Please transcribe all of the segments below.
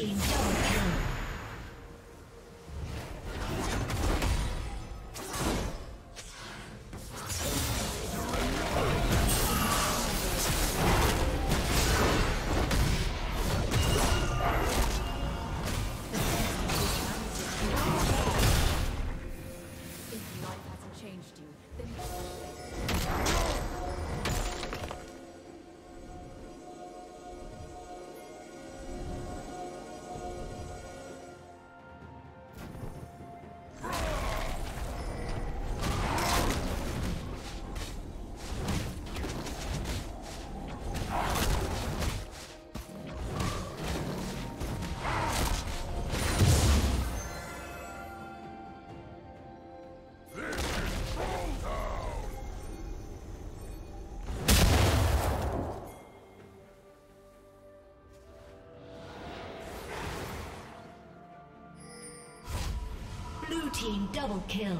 Team double kill.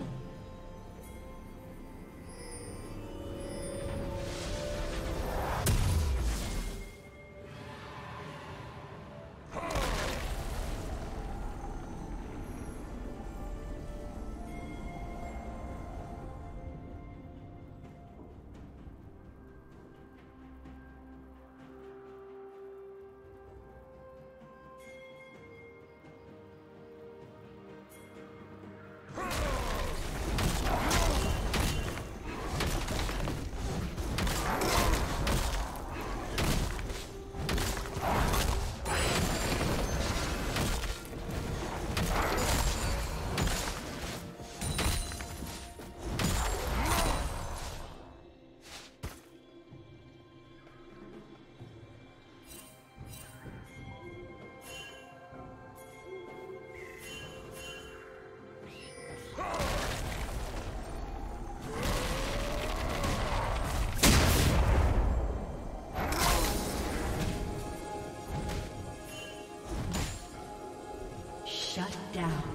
Down.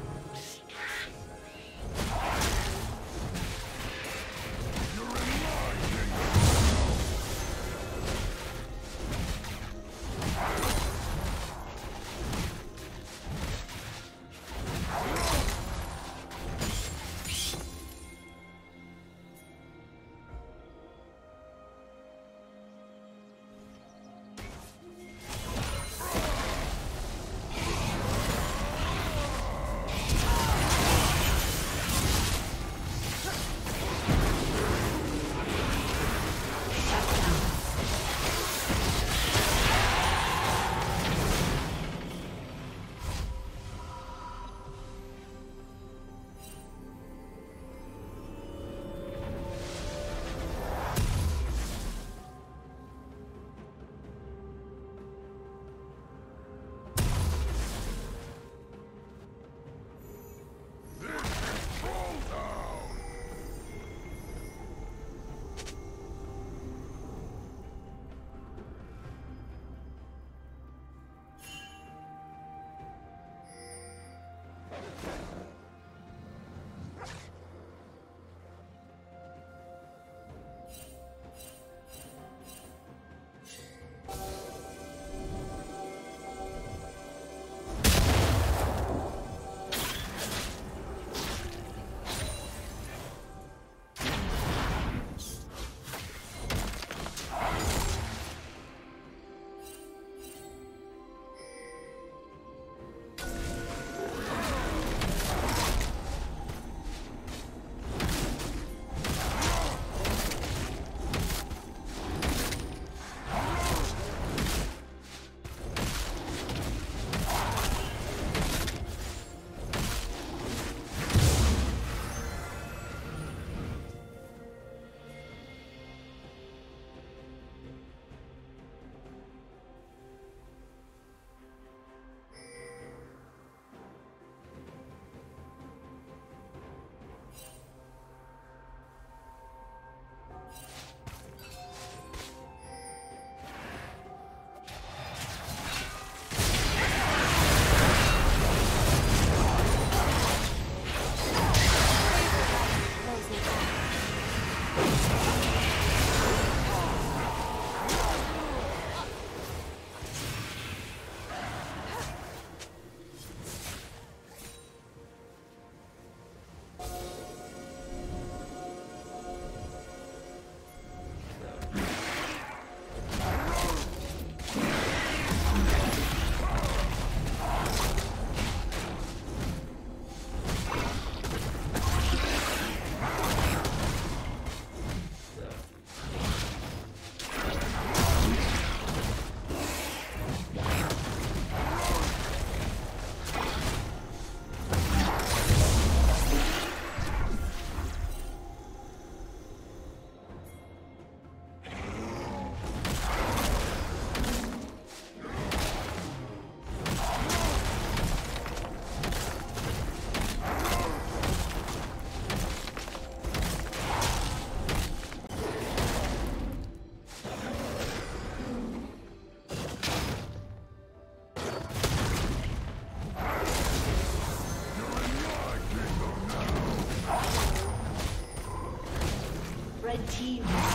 Red team.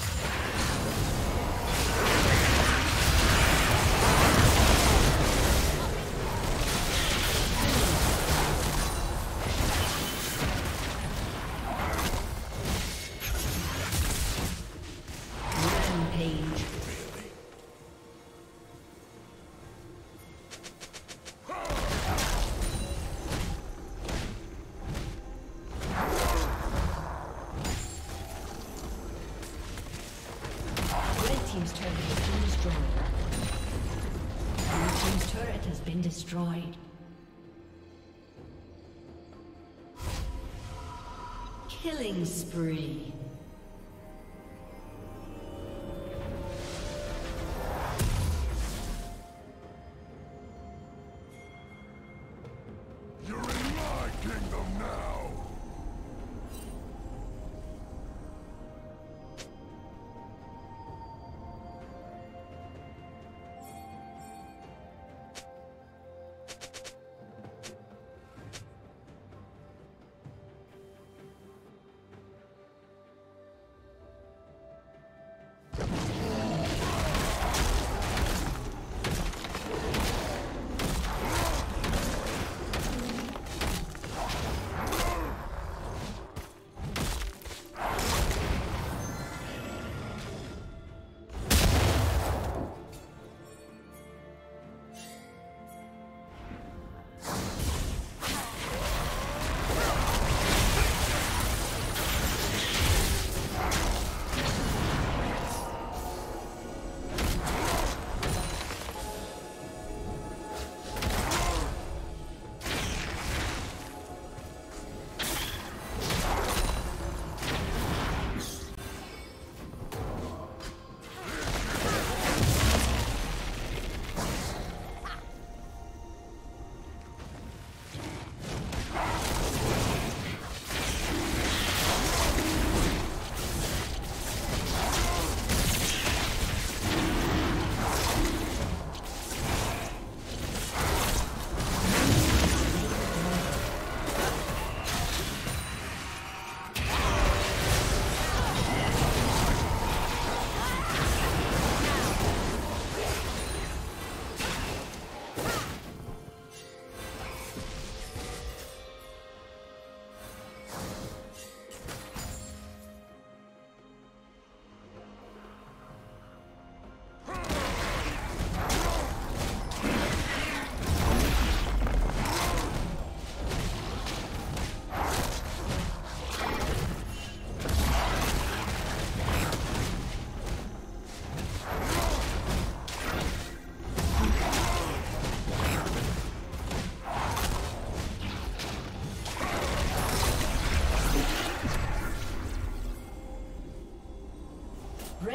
Killing spree.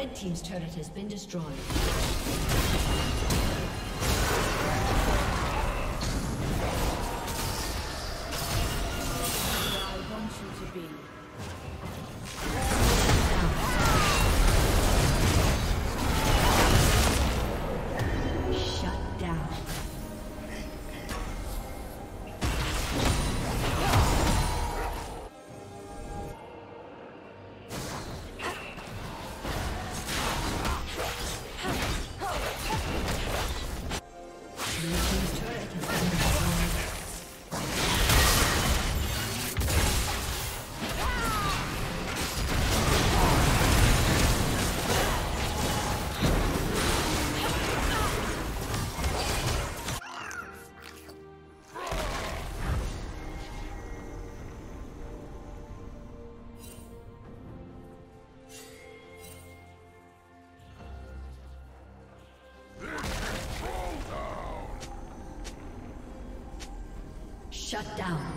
Red Team's turret has been destroyed. I want you to be. Shut down.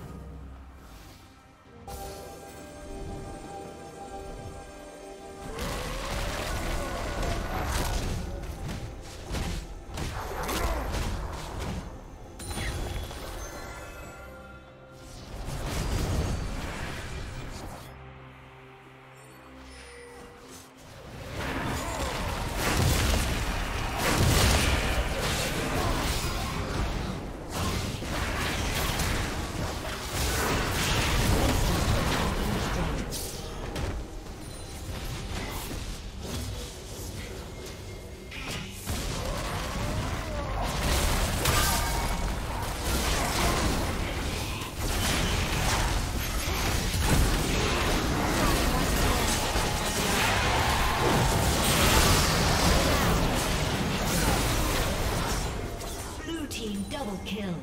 Double kill.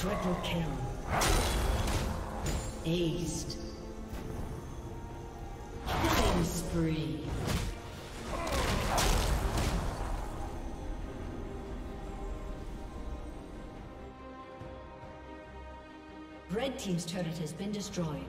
Triple kill. Aced. Killing spree. Red Team's turret has been destroyed.